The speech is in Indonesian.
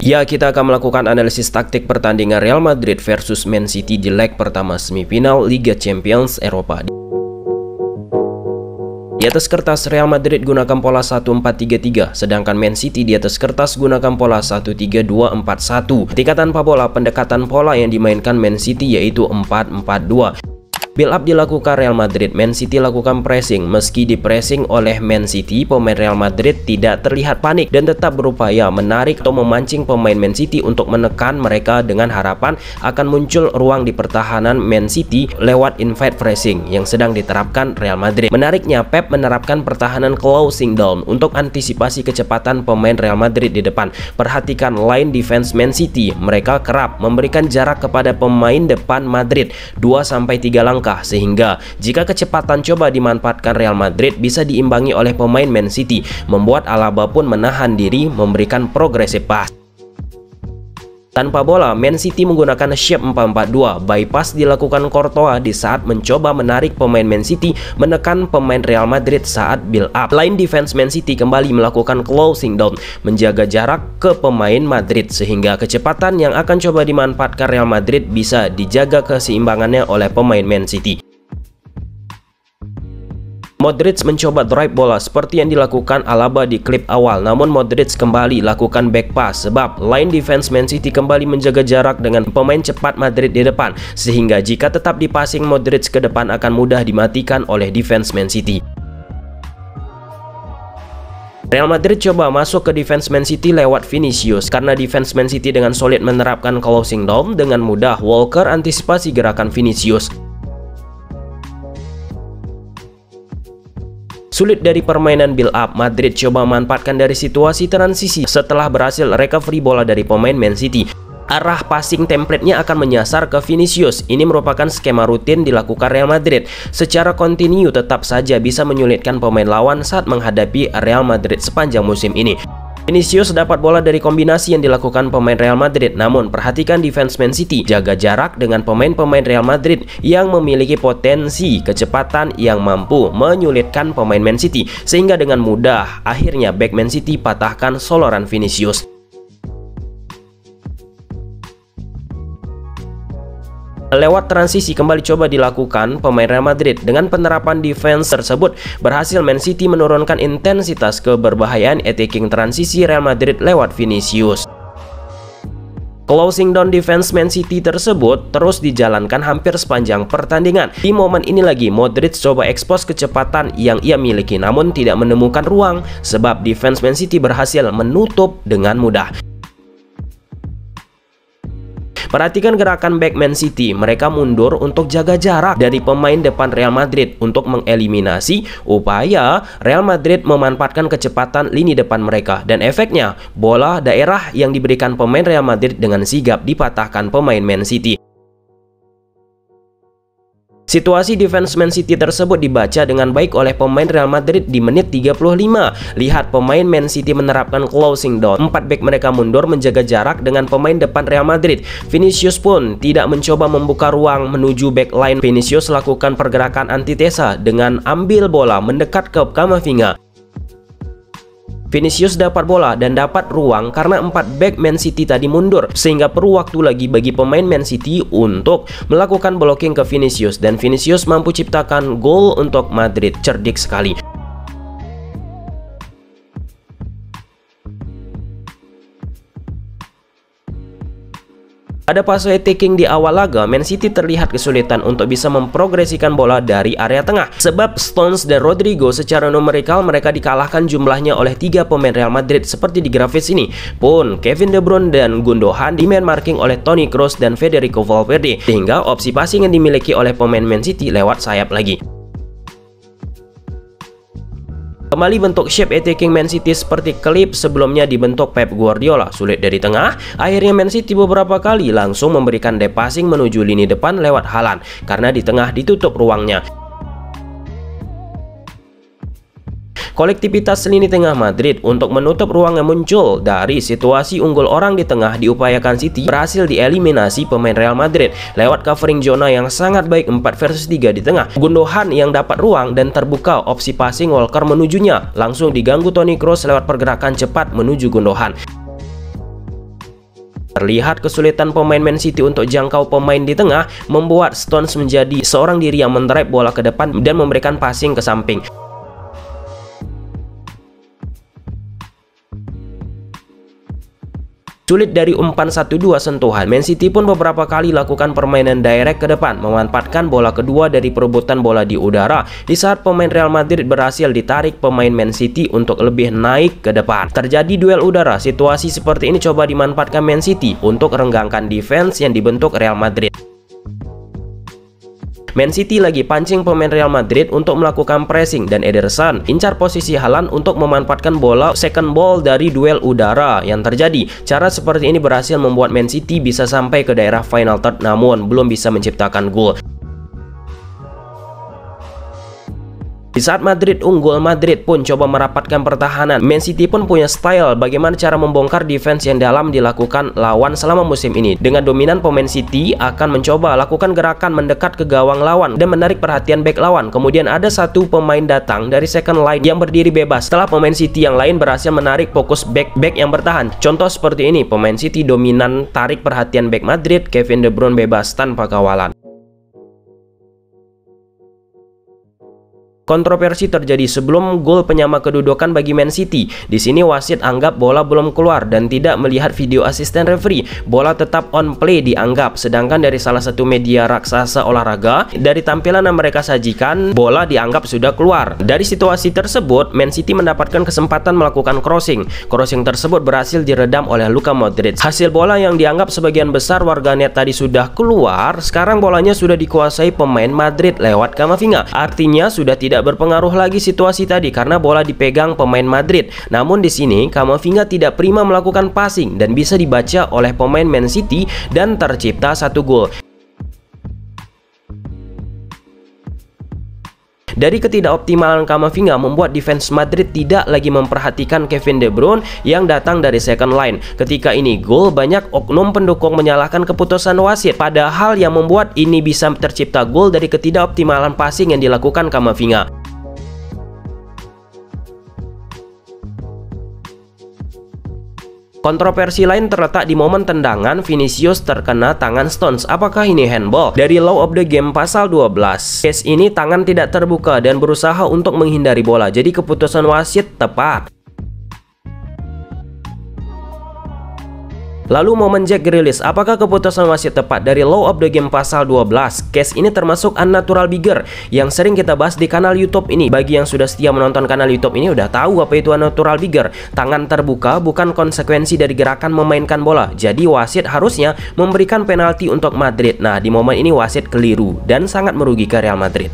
Ya, kita akan melakukan analisis taktik pertandingan Real Madrid versus Man City di leg pertama semifinal Liga Champions Eropa. Di atas kertas Real Madrid gunakan pola 1-4-3-3, sedangkan Man City di atas kertas gunakan pola 1-3-2-4-1. Ketika tanpa bola, pendekatan pola yang dimainkan Man City yaitu 4-4-2. Build up dilakukan Real Madrid, Man City lakukan pressing. Meski di pressing oleh Man City, pemain Real Madrid tidak terlihat panik dan tetap berupaya menarik atau memancing pemain Man City untuk menekan mereka dengan harapan akan muncul ruang di pertahanan Man City lewat invite pressing yang sedang diterapkan Real Madrid. Menariknya, Pep menerapkan pertahanan closing down untuk antisipasi kecepatan pemain Real Madrid di depan. Perhatikan line defense Man City, mereka kerap memberikan jarak kepada pemain depan Madrid 2-3 langkah langkah sehingga jika kecepatan coba dimanfaatkan Real Madrid bisa diimbangi oleh pemain Man City membuat Alaba pun menahan diri memberikan progresif pass. Tanpa bola, Man City menggunakan shape 4-4-2. Bypass dilakukan Courtois di saat mencoba menarik pemain Man City menekan pemain Real Madrid saat build up. Line defense Man City kembali melakukan closing down, menjaga jarak ke pemain Madrid sehingga kecepatan yang akan coba dimanfaatkan Real Madrid bisa dijaga keseimbangannya oleh pemain Man City. Modric mencoba drive bola seperti yang dilakukan Alaba di klip awal. Namun Modric kembali lakukan back pass sebab line defense Man City kembali menjaga jarak dengan pemain cepat Madrid di depan sehingga jika tetap dipasing Modric ke depan akan mudah dimatikan oleh defense Man City. Real Madrid coba masuk ke defense Man City lewat Vinicius karena defense Man City dengan solid menerapkan closing down dengan mudah. Walker antisipasi gerakan Vinicius Sulit dari permainan build up, Madrid coba memanfaatkan dari situasi transisi setelah berhasil recovery bola dari pemain Man City. Arah passing template-nya akan menyasar ke Vinicius. Ini merupakan skema rutin dilakukan Real Madrid. Secara kontinu tetap saja bisa menyulitkan pemain lawan saat menghadapi Real Madrid sepanjang musim ini. Vinicius dapat bola dari kombinasi yang dilakukan pemain Real Madrid. Namun perhatikan defense Man City jaga jarak dengan pemain-pemain Real Madrid yang memiliki potensi kecepatan yang mampu menyulitkan pemain Man City sehingga dengan mudah akhirnya back Man City patahkan soloran Vinicius. Lewat transisi kembali coba dilakukan pemain Real Madrid dengan penerapan defense tersebut berhasil Man City menurunkan intensitas keberbahayaan attacking transisi Real Madrid lewat Vinicius. Closing down defense Man City tersebut terus dijalankan hampir sepanjang pertandingan. Di momen ini lagi Modric coba ekspos kecepatan yang ia miliki namun tidak menemukan ruang sebab defense Man City berhasil menutup dengan mudah. Perhatikan gerakan back Man City, mereka mundur untuk jaga jarak dari pemain depan Real Madrid untuk mengeliminasi upaya Real Madrid memanfaatkan kecepatan lini depan mereka dan efeknya bola daerah yang diberikan pemain Real Madrid dengan sigap dipatahkan pemain Man City. Situasi defense Man City tersebut dibaca dengan baik oleh pemain Real Madrid di menit 35. Lihat pemain Man City menerapkan closing down. Empat back mereka mundur menjaga jarak dengan pemain depan Real Madrid. Vinicius pun tidak mencoba membuka ruang menuju back line. Vinicius lakukan pergerakan antitesa dengan ambil bola mendekat ke Kamavinga. Vinicius dapat bola dan dapat ruang karena empat back Man City tadi mundur sehingga perlu waktu lagi bagi pemain Man City untuk melakukan blocking ke Vinicius. Dan Vinicius mampu ciptakan gol untuk Madrid cerdik sekali Pada fase attacking di awal laga, Man City terlihat kesulitan untuk bisa memprogresikan bola dari area tengah. Sebab Stones dan Rodrigo secara numerikal mereka dikalahkan jumlahnya oleh tiga pemain Real Madrid seperti di grafis ini. Pun Kevin De Bruyne dan Gundogan di man marking oleh Toni Kroos dan Federico Valverde. Sehingga opsi passing yang dimiliki oleh pemain Man City lewat sayap lagi. Kembali bentuk shape attacking Man City seperti klip sebelumnya dibentuk Pep Guardiola. Sulit dari tengah, akhirnya Man City beberapa kali langsung memberikan depassing menuju lini depan lewat Halan karena di tengah ditutup ruangnya. Kolektivitas lini tengah Madrid untuk menutup ruang yang muncul dari situasi unggul orang di tengah diupayakan City berhasil dieliminasi pemain Real Madrid lewat covering zona yang sangat baik 4 versus 3 di tengah. Gundogan yang dapat ruang dan terbuka opsi passing Walker menujunya langsung diganggu Toni Kroos lewat pergerakan cepat menuju Gundogan. Terlihat kesulitan pemain Man City untuk jangkau pemain di tengah membuat Stones menjadi seorang diri yang mendrive bola ke depan dan memberikan passing ke samping. Sulit dari umpan 1-2 sentuhan, Man City pun beberapa kali lakukan permainan direct ke depan, memanfaatkan bola kedua dari perebutan bola di udara. Di saat pemain Real Madrid berhasil ditarik pemain Man City untuk lebih naik ke depan. Terjadi duel udara, situasi seperti ini coba dimanfaatkan Man City untuk renggangkan defense yang dibentuk Real Madrid. Man City lagi pancing pemain Real Madrid untuk melakukan pressing dan Ederson incar posisi Halan untuk memanfaatkan bola second ball dari duel udara yang terjadi. Cara seperti ini berhasil membuat Man City bisa sampai ke daerah final third namun belum bisa menciptakan gol. Di saat Madrid unggul, Madrid pun coba merapatkan pertahanan. Man City pun punya style bagaimana cara membongkar defense yang dalam dilakukan lawan selama musim ini. Dengan dominan pemain City akan mencoba lakukan gerakan mendekat ke gawang lawan dan menarik perhatian back lawan. Kemudian ada satu pemain datang dari second line yang berdiri bebas setelah pemain City yang lain berhasil menarik fokus back-back yang bertahan. Contoh seperti ini, pemain City dominan tarik perhatian back Madrid, Kevin De Bruyne bebas tanpa kawalan. Kontroversi terjadi sebelum gol penyama kedudukan bagi Man City. Di sini wasit anggap bola belum keluar dan tidak melihat video asisten referee. Bola tetap on play dianggap. Sedangkan dari salah satu media raksasa olahraga, dari tampilan yang mereka sajikan, bola dianggap sudah keluar. Dari situasi tersebut, Man City mendapatkan kesempatan melakukan crossing. Crossing tersebut berhasil diredam oleh Luka Modric. Hasil bola yang dianggap sebagian besar warganet tadi sudah keluar, sekarang bolanya sudah dikuasai pemain Madrid lewat Kamavinga. Artinya sudah tidak tidak berpengaruh lagi situasi tadi karena bola dipegang pemain Madrid. Namun di sini Kamavinga tidak prima melakukan passing dan bisa dibaca oleh pemain Man City dan tercipta satu gol. Dari ketidakoptimalan Kamavinga membuat defense Madrid tidak lagi memperhatikan Kevin De Bruyne yang datang dari second line. Ketika ini gol, banyak oknum pendukung menyalahkan keputusan wasit. Padahal yang membuat ini bisa tercipta gol dari ketidakoptimalan passing yang dilakukan Kamavinga. Kontroversi lain terletak di momen tendangan Vinicius terkena tangan Stones. Apakah ini handball? Dari Law of the Game pasal 12. Case ini tangan tidak terbuka dan berusaha untuk menghindari bola. Jadi keputusan wasit tepat. Lalu momen Jack Grealish, apakah keputusan wasit tepat dari Law of the Game pasal 12? Case ini termasuk unnatural bigger yang sering kita bahas di kanal YouTube ini. Bagi yang sudah setia menonton kanal YouTube ini udah tahu apa itu unnatural bigger. Tangan terbuka bukan konsekuensi dari gerakan memainkan bola. Jadi wasit harusnya memberikan penalti untuk Madrid. Nah, di momen ini wasit keliru dan sangat merugikan Real Madrid.